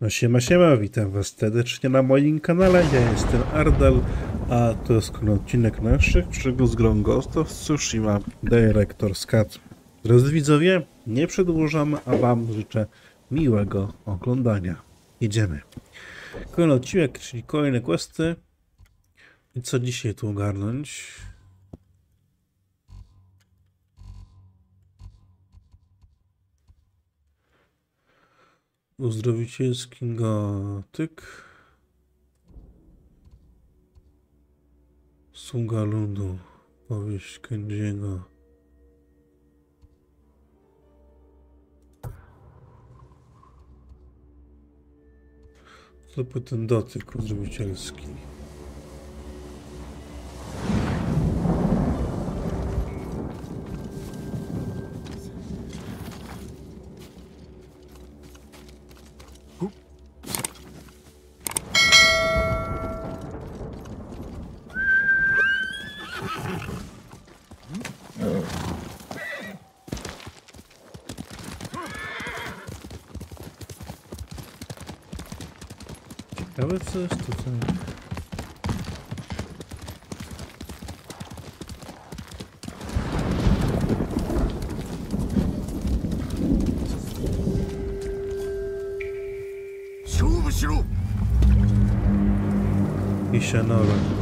No siema, siema, witam was serdecznie na moim kanale, ja jestem Ardal, a to jest kolejny odcinek naszych przygód z grą Ghost of Tsushima Director's Cut. Drodzy widzowie, nie przedłużam, a wam życzę miłego oglądania. Jedziemy. Kolejny odcinek, czyli kolejne questy. I co dzisiaj tu ogarnąć? Uzdrowicielski gotyk. Sługa ludu. Powieść Kędziego. By ten dotyk uzdrowicielski? Şanova.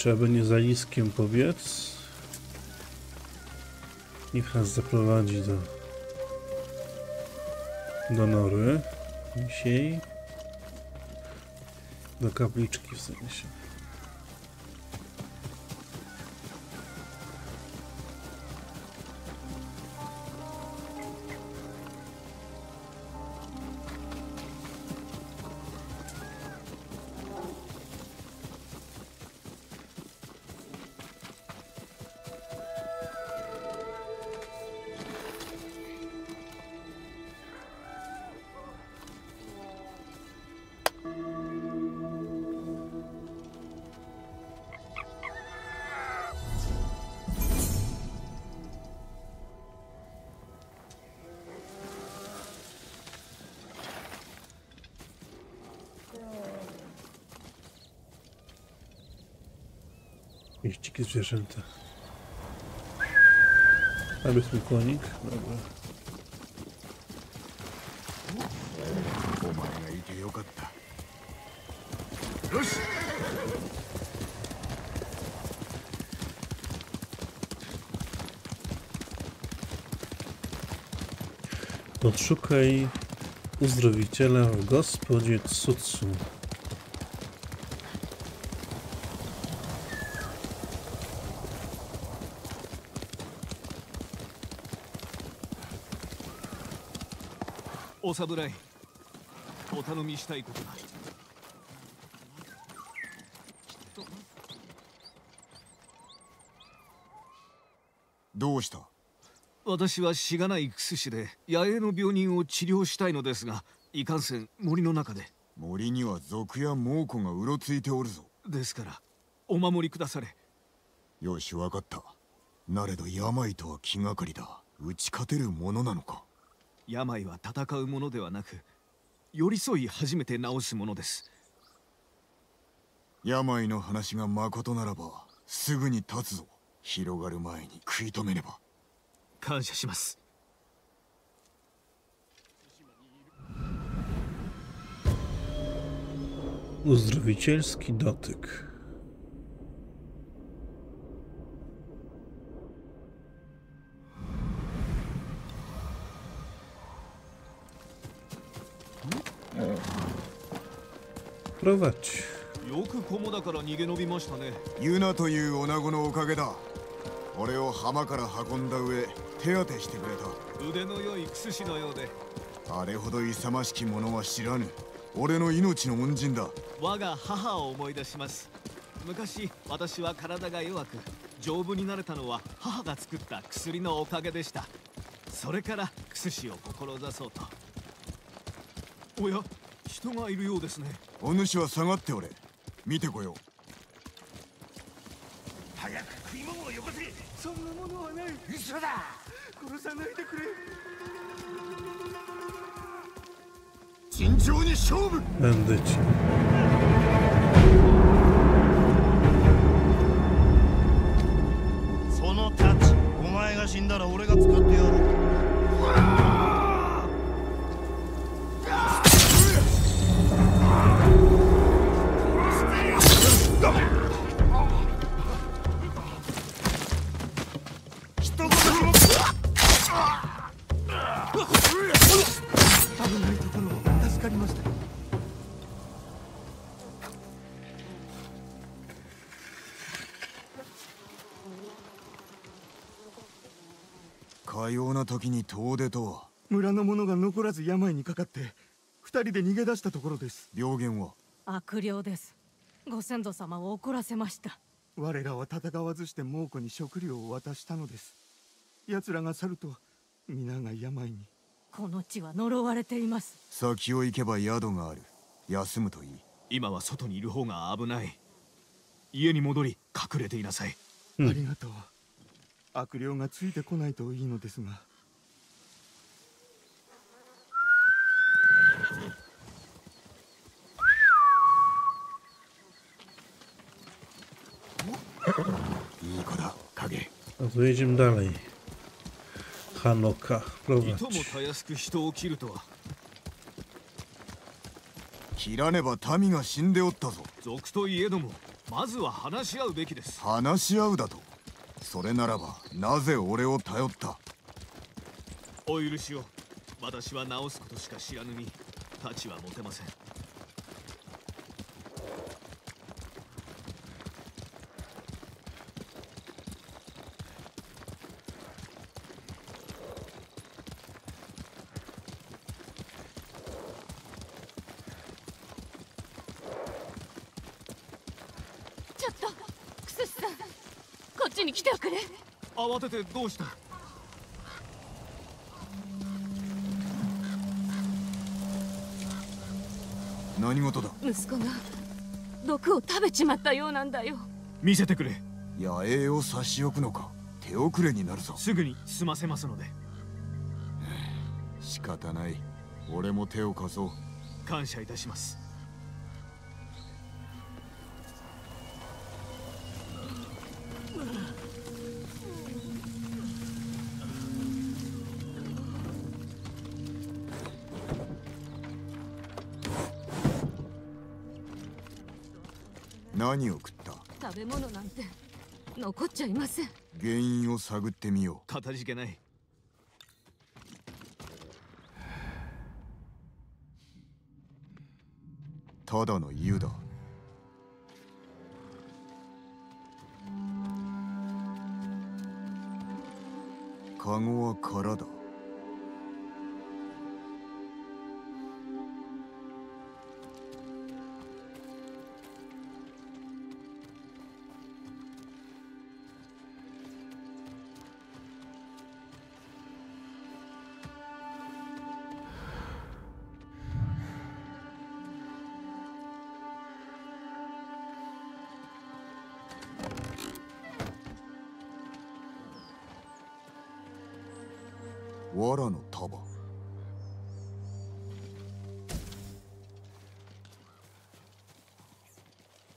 Trzeba będzie za Liskiem powiedz. Niech nas zaprowadzi do do nory. Dzisiaj. Do kapliczki w sensie jakieś dzikie zwierzęta tam jest mój konik dobra お前がいてよかったよし Odszukaj uzdrowiciela w gospodzie Tsutsu.「お侍お頼みしたいことがどうした？私はしがない薬師で野営の病人を治療したいのですがいかんせん森の中で。森には賊や猛虎がうろついておるぞ。ですからお守りくだされ。よしわかった。なれど病とは気がかりだ。打ち勝てるものなのか病は戦うものではなく寄り添い初めて治すものです。病の話がまことならばすぐに立つぞ。広がる前に食い止めねば。感謝します。Uzdrowicielski dotyk. Prowadź. よく菰だから逃げ延びましたね。ユナという女子のおかげだ。俺を浜から運んだ上手当てしてくれた。腕の良いクス氏のようで。あれほど勇ましき者は知らぬ。俺の命の恩人だ。我が母を思い出します。昔私は体が弱く丈夫になれたのは母が作った薬のおかげでした。それからクス氏を志そうと。おや？人がいるようですね。お主は下がっておれ。見てこよう。早く食い物をよこせ。そんなものはない。嘘だ。殺さないでくれ。慎重に勝負。Bandyci. そのタッチお前が死んだら俺が使ってやる。一かような時に遠出とは。村の者が残らず病にかかって二人で逃げ出したところです。病原は？悪霊です。ご先祖様を怒らせました。我らは戦わずして猛虎に食料を渡したのです。奴らが去ると皆が病に。この地は呪われています。先を行けば宿がある。休むといい。今は外にいる方が危ない。家に戻り隠れていなさい。うん。ありがとう悪霊がついてこないといいのですが。いい子だ影。to jedziemy dalej. Hanoka, い prowadź. ともたやすく人を切るとは。切らねば民が死んでおったぞ。賊といえどもまずは話し合うべきです。話し合うだと？それならばなぜ俺を頼った？お許しを。私は直すことしか知らぬに太刀は持てませんちょっとクスさんこっちに来ておくれ。慌ててどうした？何事だ？息子が毒を食べちまったようなんだよ。見せてくれ。野営を差し置くのか。手遅れになるぞ。すぐに済ませますので。仕方ない。俺も手を貸そう。感謝いたします何を食った？食べ物なんて残っちゃいません。原因を探ってみよかたじけない。うただの湯だ。カゴは空だ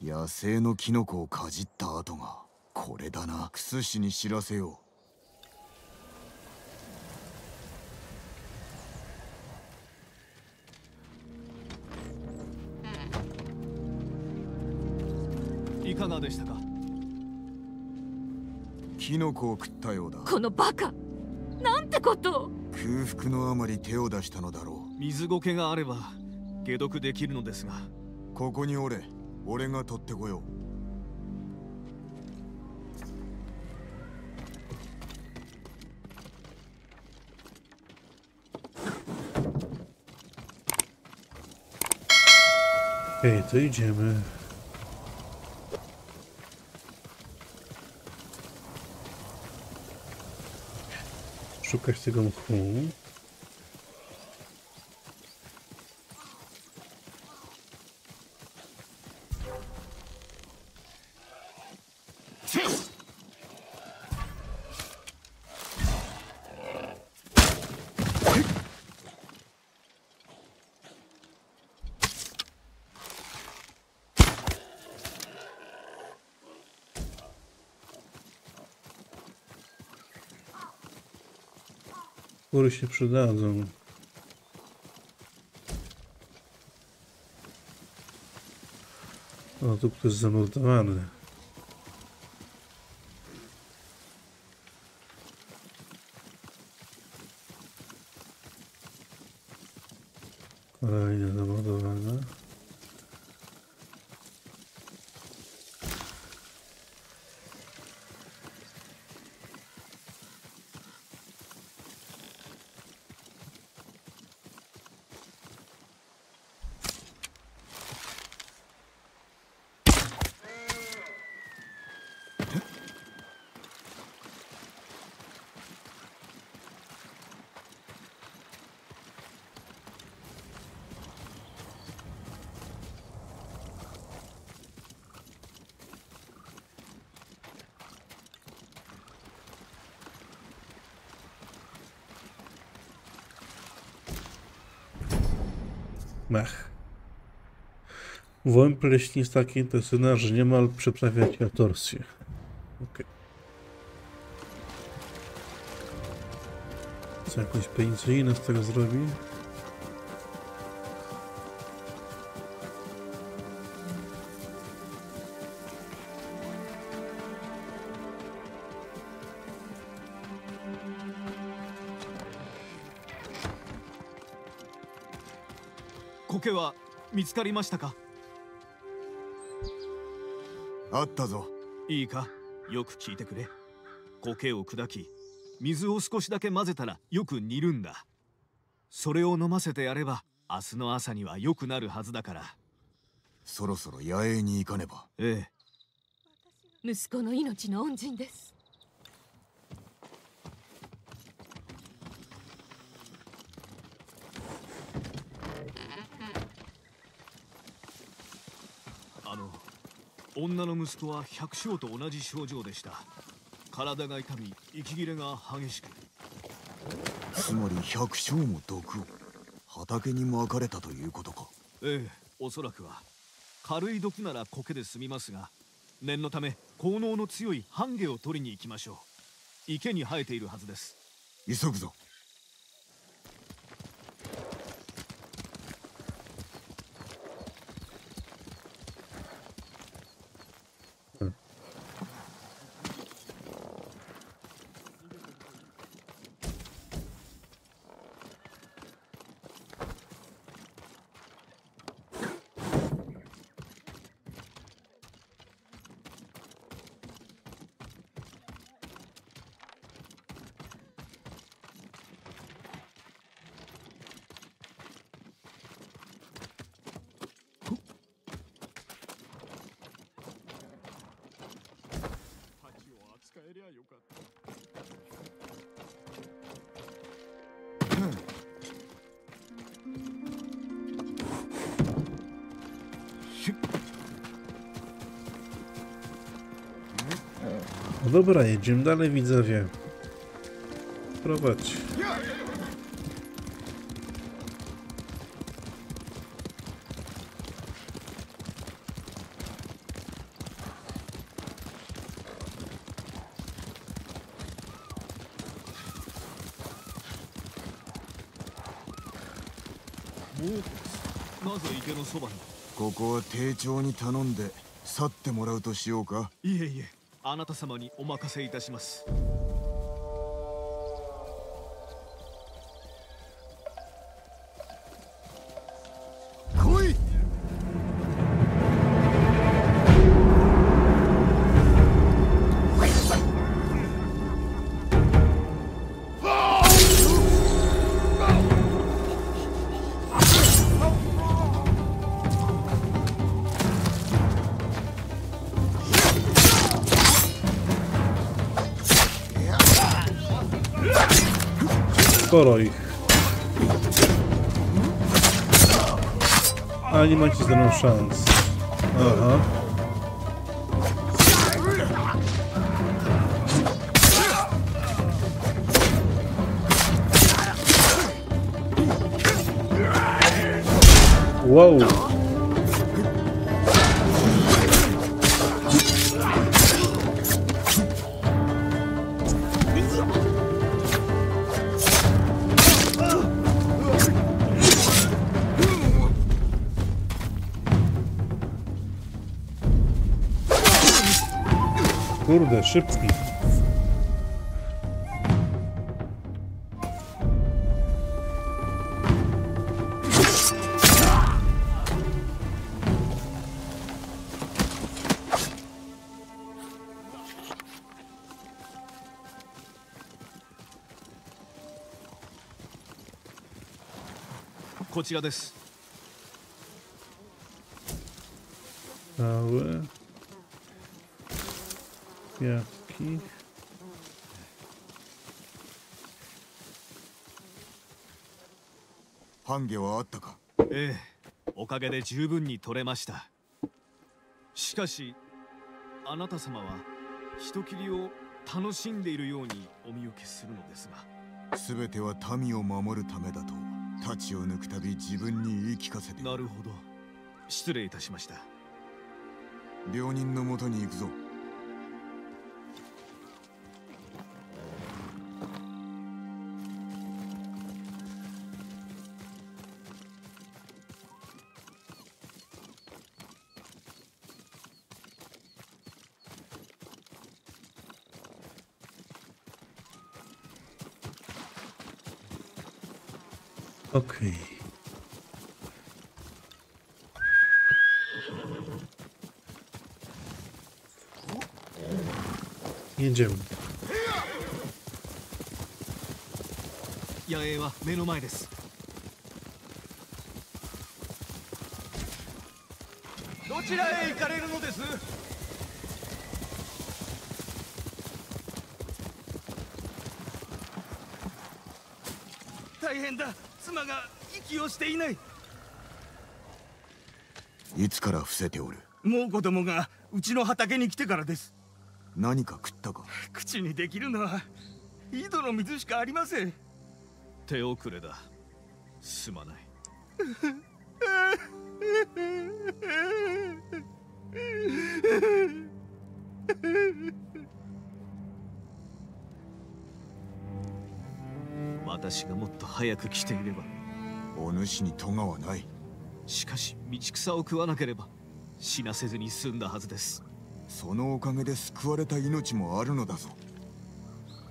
野生のキノコをかじった跡がこれだな。クス氏に知らせよいかがでしたか？うキノコを食ったようだ。このバカなんてことを。空腹のあまり手を出したのだろ水苔があれば解毒できるのですが。うここにおれ俺が取ってこよう。Okej, to idziemy. Szukać tego mchu. Kury się przydadzą. O, tu ktoś zamordowany. Kolejne zamordowane. Mech. Wołem pleśni jest tak intensywna, że niemal przeprawia ci atorsję. Okej. Co jakąś penicylinę z tego zrobi? 見つかりましたか？あったぞ。いいか？よく聞いてくれ。苔を砕き水を少しだけ混ぜたらよく煮るんだ。それを飲ませてやれば明日の朝には良くなるはずだから。そろそろ野営に行かねば。ええ。息子の命の恩人ですあの女の息子は百姓と同じ症状でした。体が痛み息切れが激しく。つまり百姓も毒を。畑にまかれたということか。ええおそらくは。軽い毒なら苔で済みますが念のため効能の強いハンゲを取りに行きましょう。池に生えているはずです。急ぐぞ No dobra, jedziemy dalej, widzowie. Prowadź. は丁重に頼んで去ってもらうとしようか。いえいえあなた様にお任せいたします。Sporo ich. A nie macie ze mną szans. Aha. Wow. Szybki. "こちらです」Małe. Kwiatki. 半下はあったかええおかげで十分に取れましたしかしあなた様は人斬りを楽しんでいるようにお見受けするのですが全ては民を守るためだと太刀を抜くたび自分に言い聞かせてなるほど失礼いたしました病人のもとに行くぞ Okej. Jedziemy. 野営は目の前ですどちらへ行かれるのです？大変だ妻が息をしていない。いつから伏せておる？もう子供がうちの畑に来てからです。何か食ったか？口にできるのは井戸の水しかありません。手遅れだ。すまない 私がもっと早く来ていれば。お主に咎はない。しかし道草を食わなければ死なせずに済んだはずです。そのおかげで救われた命もあるのだぞ。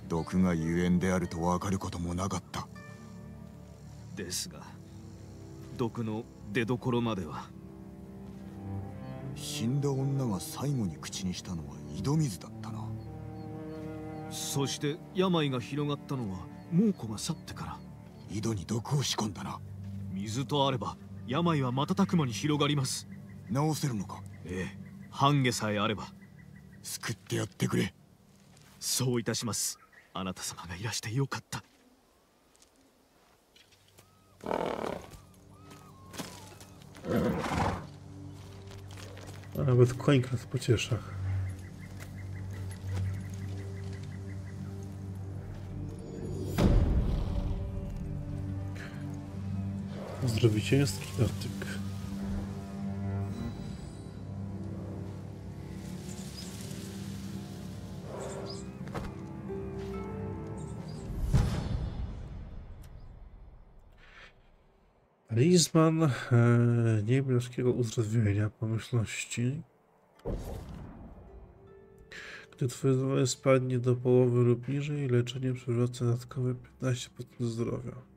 毒がゆえんであると分かることもなかった。ですが毒の出どころまでは。死んだ女が最後に口にしたのは井戸水だったな。そして病が広がったのは猛虎が去ってから井戸に毒を仕込んだな。水とあれば病は瞬く間に広がります。治せるのか？ええ半下さえあれば。救ってやってくれ。そういたします。あなた様がいらしてよかった。Nawet końka nas pociesza. Zdrowicielski dotyk. Talizman e, niebieskiego uzdrowienia pomyślności. Gdy twoje zdrowie spadnie do połowy lub niżej, leczenie przywraca dodatkowe 15% zdrowia.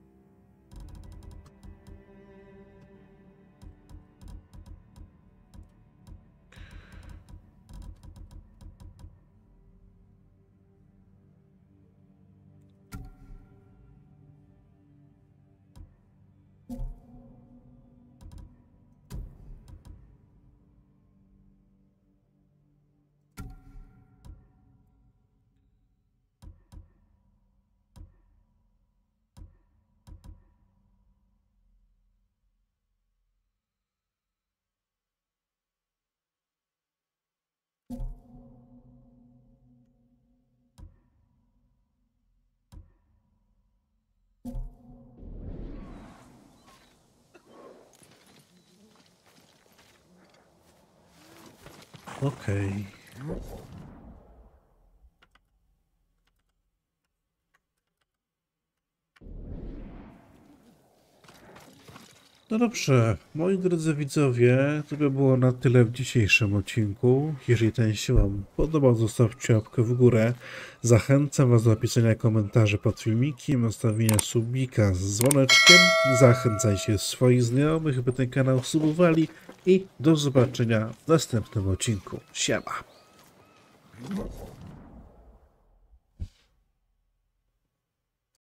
Okej. No dobrze, moi drodzy widzowie, to by było na tyle w dzisiejszym odcinku. Jeżeli ten się Wam podobał, zostawcie łapkę w górę. Zachęcam Was do napisania komentarzy pod filmikiem, zostawienia subika z dzwoneczkiem. Zachęcajcie swoich znajomych, by ten kanał subowali i do zobaczenia w następnym odcinku. Siema!